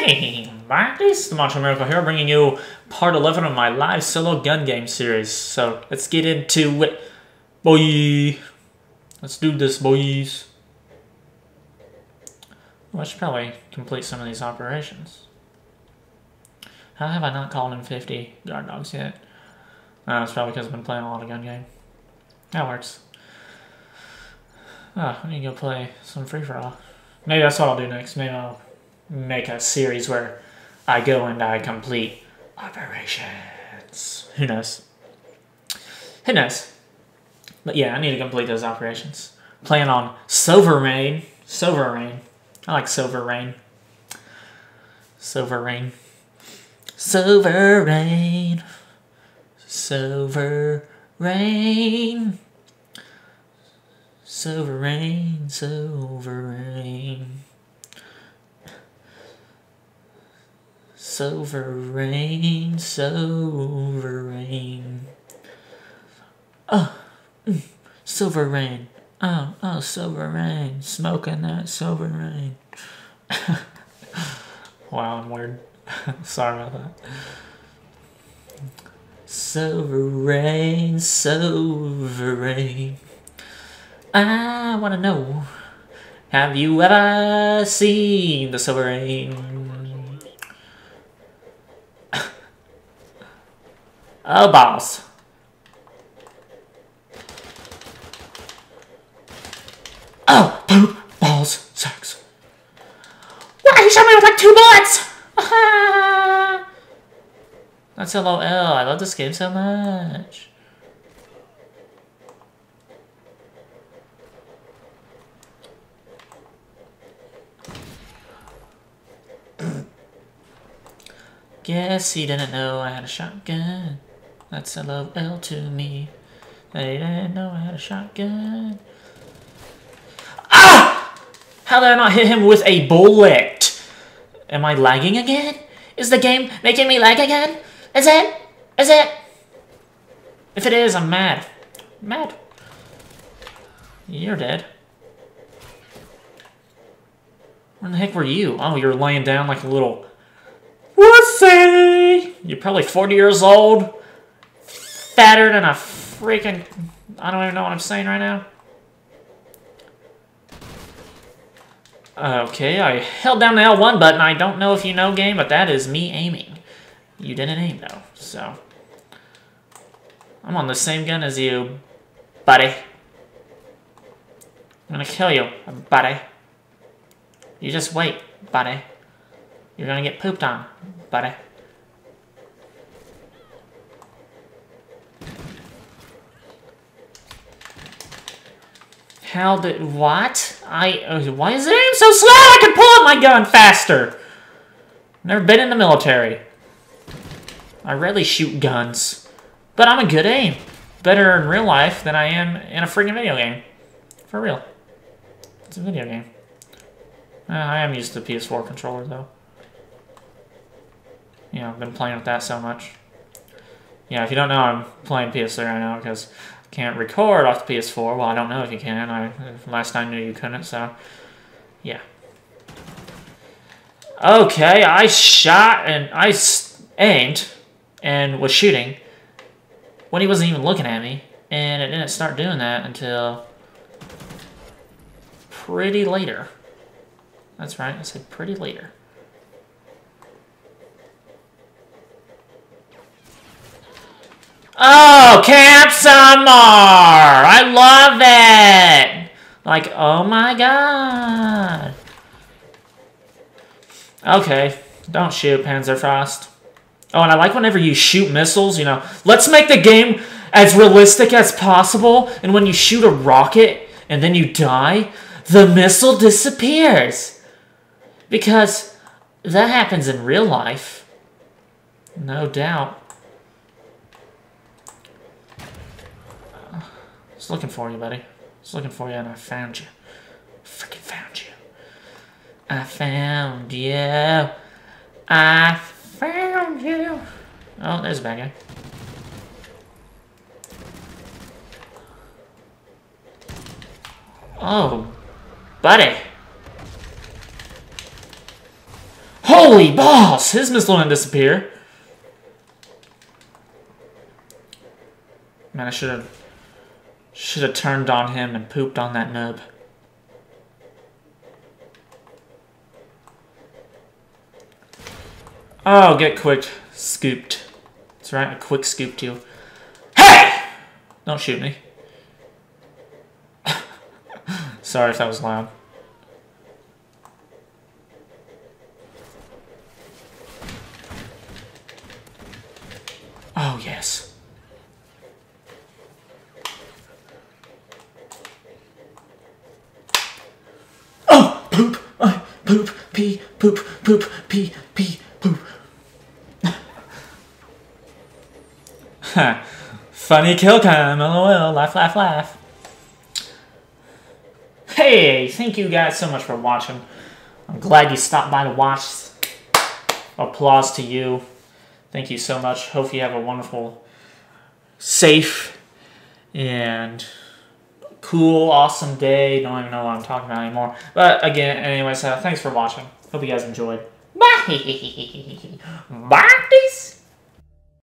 Hey, back this is Macho Miracle here, bringing you part 11 of my live solo gun game series. So let's get into it, boy. Let's do this, boys. Well, I should probably complete some of these operations. How have I not called in 50 guard dogs yet? Uh, probably because I've been playing a lot of gun game. That works. Oh, I need to go play some free for all. Maybe that's what I'll do next. Maybe I'll make a series where I go and I complete operations. Who knows? Who knows? But yeah, I need to complete those operations. Playing on Silver Rain. Silver Rain. I like Silver Rain. Silver Rain. Silver Rain. Silver Rain. Silver Rain. Silver Rain. Silver rain, silver rain. Oh, mm, silver rain. Oh, oh, silver rain. Smoking that silver rain. wow, I'm weird. Sorry about that. Silver rain, silver rain. I want to know Have you ever seen the silver rain? Oh, balls. Oh, poop, balls, sex. Why you shot me with like two bullets? That's LOL. I love this game so much. Guess he didn't know I had a shotgun. That's a love L to me. They didn't know I had a shotgun. Ah! How did I not hit him with a bullet? Am I lagging again? Is the game making me lag again? Is it? Is it? If it is, I'm mad. Mad. You're dead. Where the heck were you? Oh, you're laying down like a little wussy. You're probably 40 years old fatter than a freaking... I don't even know what I'm saying right now. Okay, I held down the L1 button. I don't know if you know game, but that is me aiming. You didn't aim, though, so... I'm on the same gun as you, buddy. I'm gonna kill you, buddy. You just wait, buddy. You're gonna get pooped on, buddy. How did... What? I... Uh, why is it aim so slow? I can pull up my gun faster! Never been in the military. I rarely shoot guns. But I'm a good aim. Better in real life than I am in a freaking video game. For real. It's a video game. Uh, I am used to the PS4 controller, though. Yeah, I've been playing with that so much. Yeah, if you don't know, I'm playing PS3 right now because can't record off the PS4. Well, I don't know if you can. I last time I knew you couldn't, so yeah. Okay, I shot and I aimed and was shooting when he wasn't even looking at me, and it didn't start doing that until pretty later. That's right, I said pretty later. Oh, Camp Summer! I love it! Like, oh my god. Okay, don't shoot, Panzerfaust. Oh, and I like whenever you shoot missiles, you know, let's make the game as realistic as possible, and when you shoot a rocket and then you die, the missile disappears. Because that happens in real life. No doubt. Was looking for you, buddy. I was looking for you and I found you. Freaking found you. I found you. I found you. Oh, there's a bad guy. Oh, buddy. Holy balls! His missile didn't disappear. Man, I should have should have turned on him and pooped on that nub. Oh, get quick scooped. That's right, a quick scoop to you. Hey! Don't shoot me. Sorry if that was loud. Oh, yes. Oh, poop, uh, poop, pee, poop, poop, pee, pee, poop. Funny kill cam, oh lol, laugh, laugh, laugh. Hey, thank you guys so much for watching. I'm glad you stopped by to watch. Applause to you. Thank you so much. Hope you have a wonderful, safe, and cool, awesome day. Don't even know what I'm talking about anymore. But again, anyways, uh, thanks for watching. Hope you guys enjoyed. Bye. Bye.